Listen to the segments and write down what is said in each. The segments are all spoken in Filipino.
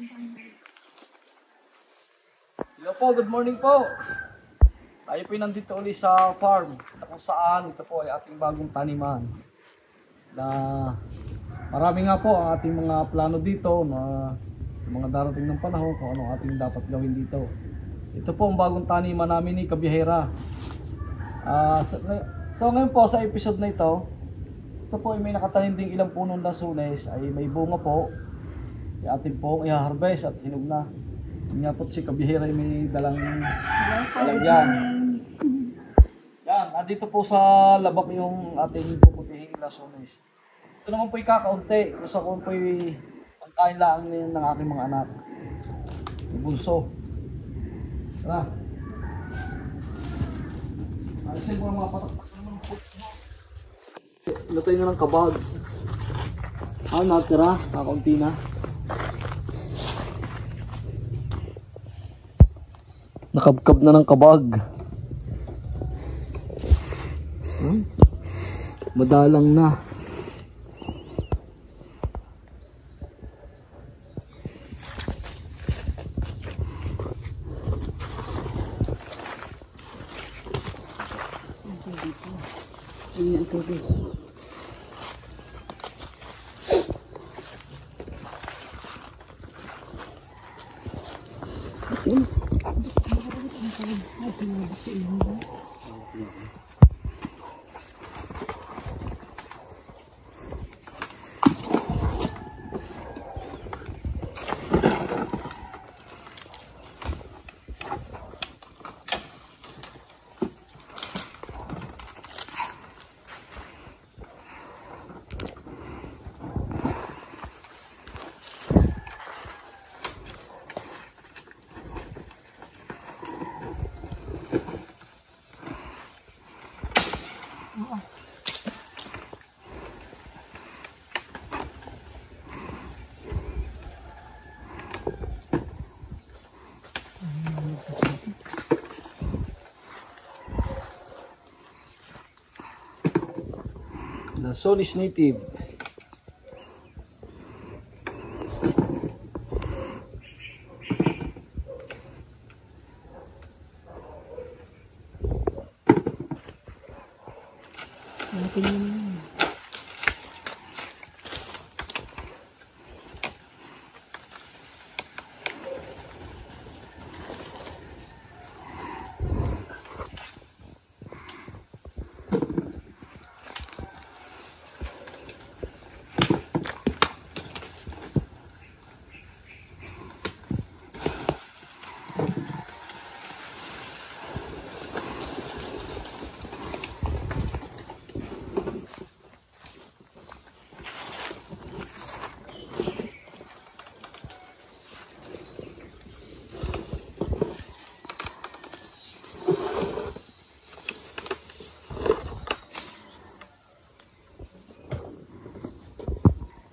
Hello po, good morning po. Tayo po nandito ulit sa farm na kung saan ito po ay ating bagong taniman. Na marami nga po ang ating mga plano dito na mga darating ng panahon kung ano ating dapat gawin dito. Ito po ang bagong taniman namin ni Kabiyahera. Ah, so, so ngayon po sa episode na ito, ito po ay may nakatanim ding ilang punong lasunes ay may bunga po. Atin po i-harvest at hinog na. Nga po si Kabihira ay may dalang dalang yan. Andito po sa labak yung ating puputihing lasunes. Ito naman po ay kakaunti. Kung sa kung po ay pagkain lang ng aking mga anak. Yung bunso. Tara. Alisin mo ang mga patakpak naman po. Lutay na ng kabag. Ah, natira. Kakaunti na. Nakabkab na ng kabag. Hmm? Madalang na. Tubig. 嗯기가되게 힘. Is native.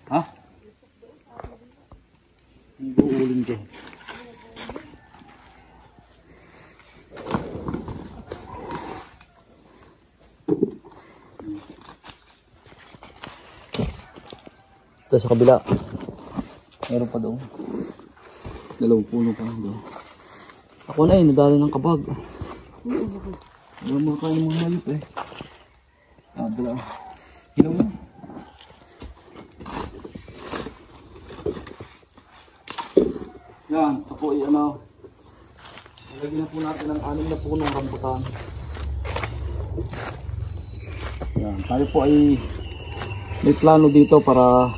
Ha? Hindi uulin ko. Ito sa kabila. Meron pa doon. Dalawang puno pa doon. Ako na eh, nadali ng kabag. Wala mga kain ng mga hayop eh. Ah, dala. Hilaw na. Yan, ito po ay ano. Lagyan na po natin ang anim na punong rambutan. Yan, tayo po ay may plano dito para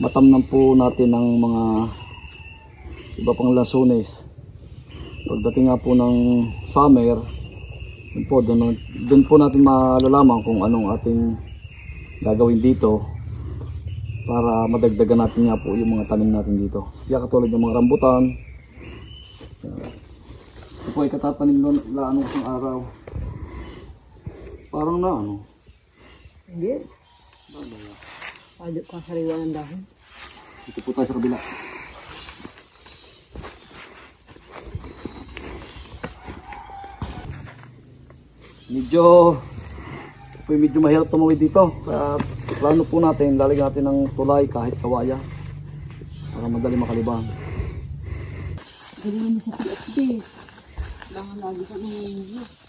matamnan po natin ng mga iba pang lasunes. Pagdating nga po ng summer, yun po, doon po natin malalaman kung anong ating gagawin dito para madagdagan natin nga po yung mga tanim natin dito. Kaya katulad ng mga rambutan. Ito po ay katatanim lang lang isang araw. Parang na ano. Hindi. Pwede ka sariwa ng dahon. Dito po tayo sa kabila. Medyo medyo mahirap tumawid dito. Kaya plano po natin, lalagyan natin ng tulay kahit kawaya. Para madali makalibang. Galingan mo sa PFD. Lagi sa nangyayari.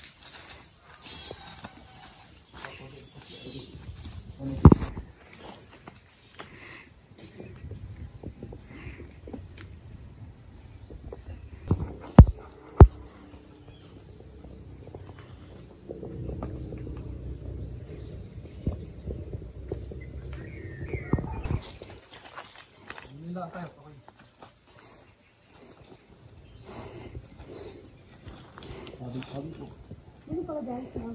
Ano pala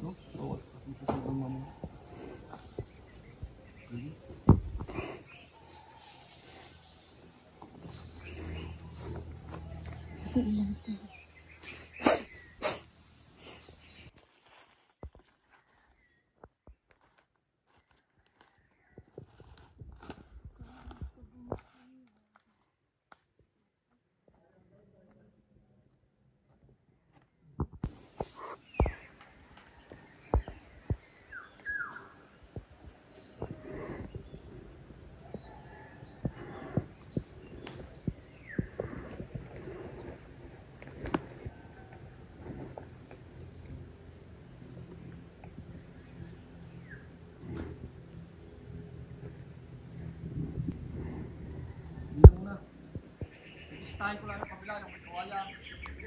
Ibistahin ko lang yung kabila, yung may kawayan.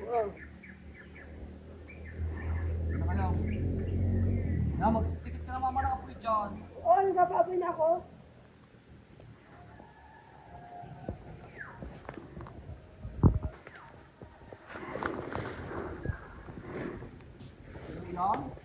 Oo. Ano ka lang? Na, magtitikit ka na mama ng apoy dyan. Oo, nagpapapoy na ako. Ano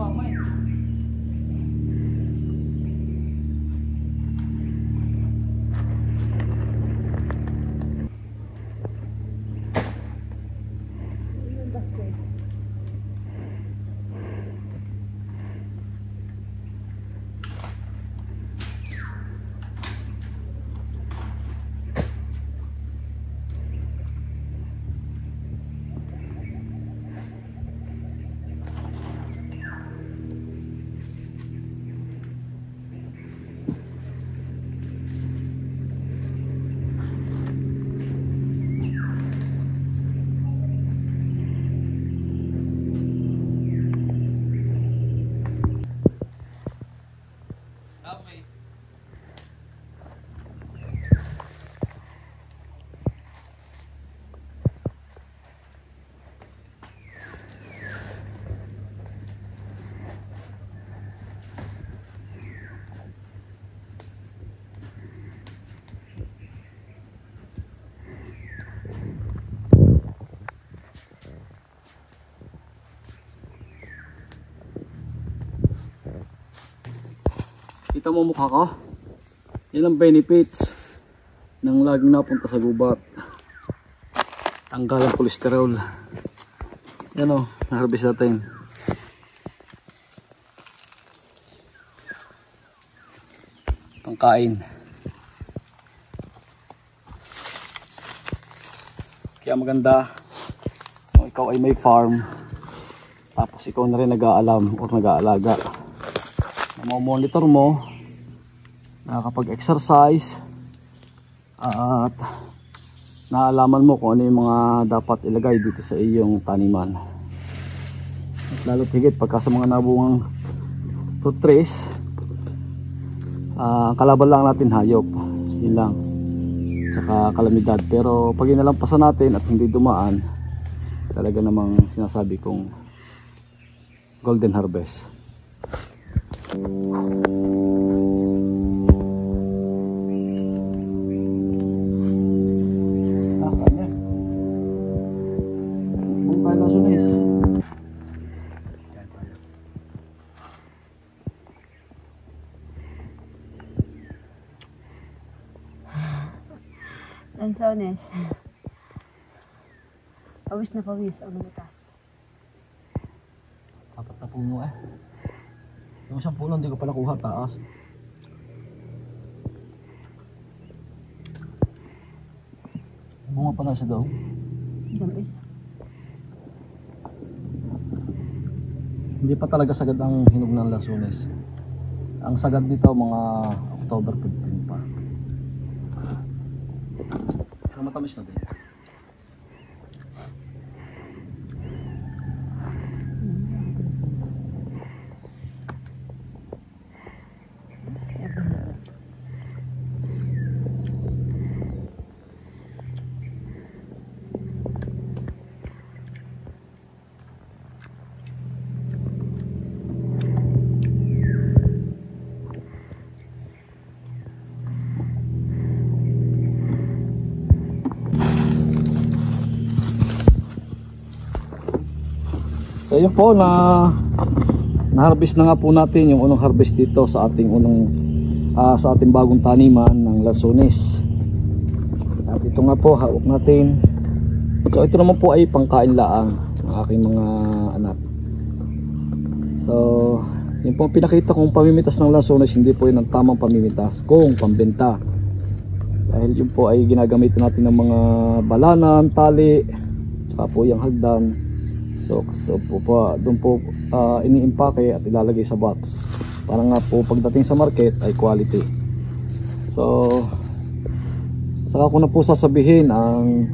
Hindi lang marami. Yung basket. Kita mo mukha ko? Yan ang benefits ng laging napunta sa gubat. Tanggal ang kolesterol. Yan o, na-harvest natin. Pangkain. Kaya maganda kung ikaw ay may farm tapos ikaw na rin nag-aalam or nag-aalaga monitor mo nakakapag-exercise. At naalaman mo kung ano yung mga dapat ilagay dito sa iyong taniman. At lalo higit pagka sa mga nabungang fruit trees ah, kalaban lang natin hayop. Yun lang. Tsaka kalamidad. Pero pag inalampasan natin at hindi dumaan talaga namang sinasabi kong golden harvest. ah sunis Lansones. Pawis na pawis ang lutas. apat na puno eh yung isang puno hindi ko pala kuha taas bunga pa na siya daw Damis. Hindi pa talaga sagad ang hinog ng lasunes. Ang sagad nito mga October 15 pa. Pero matamis na din. So yun po na na-harvest na nga po natin yung unang harvest dito sa ating unang ah, sa ating bagong taniman ng lasunes. At ito nga po hawak natin. So ito naman po ay pangkain laang ng aking mga anak. So yung pong pinakita kong pamimitas ng lasunes hindi po yun ang tamang pamimitas kung pambenta. Dahil yun po ay ginagamitan natin ng mga balanan, tali, saka po yung hagdan. So, so po pa, doon po ah, iniimpake at ilalagay sa box. Para nga po pagdating sa market ay quality. So, saka ko na po sasabihin ang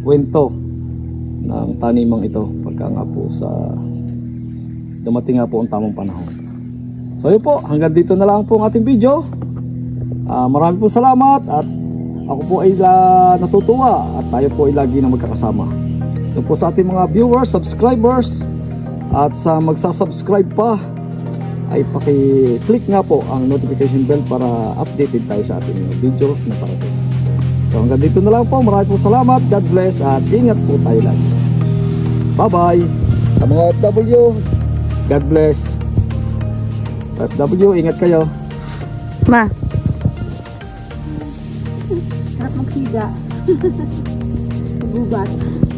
kwento ng tanimang ito pagka nga po sa dumating nga po ang tamang panahon. So yun po, hanggang dito na lang po ang ating video. Ah, marami po salamat at ako po ay la, natutuwa at tayo po ay lagi na magkakasama. Yun po sa ating mga viewers, subscribers at sa magsasubscribe pa ay paki-click nga po ang notification bell para updated tayo sa ating mga video na parating. So hanggang dito na lang po. Maraming po salamat. God bless at ingat po tayo lagi. Bye-bye. Sa mga OFW, God bless. OFW, ingat kayo. Ma. Sarap magsiga. Gubat.